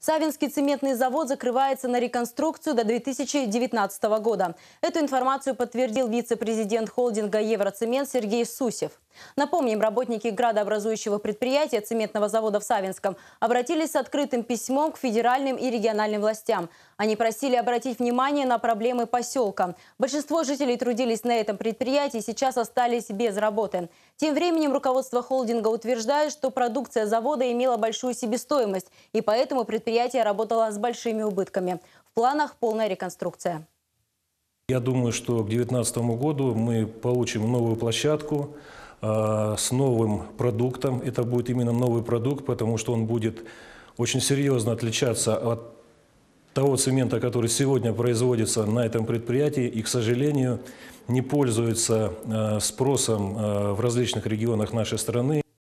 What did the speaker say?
Савинский цементный завод закрывается на реконструкцию до 2019 года. Эту информацию подтвердил вице-президент холдинга «Евроцемент» Сергей Сусев. Напомним, работники градообразующего предприятия цементного завода в Савинском обратились с открытым письмом к федеральным и региональным властям. Они просили обратить внимание на проблемы поселка. Большинство жителей трудились на этом предприятии, сейчас остались без работы. Тем временем руководство холдинга утверждает, что продукция завода имела большую себестоимость, и поэтому предприятие работало с большими убытками. В планах полная реконструкция. Я думаю, что к 2019 году мы получим новую площадку с новым продуктом. Это будет именно новый продукт, потому что он будет очень серьезно отличаться от того цемента, который сегодня производится на этом предприятии и, к сожалению, не пользуется э, спросом э, в различных регионах нашей страны.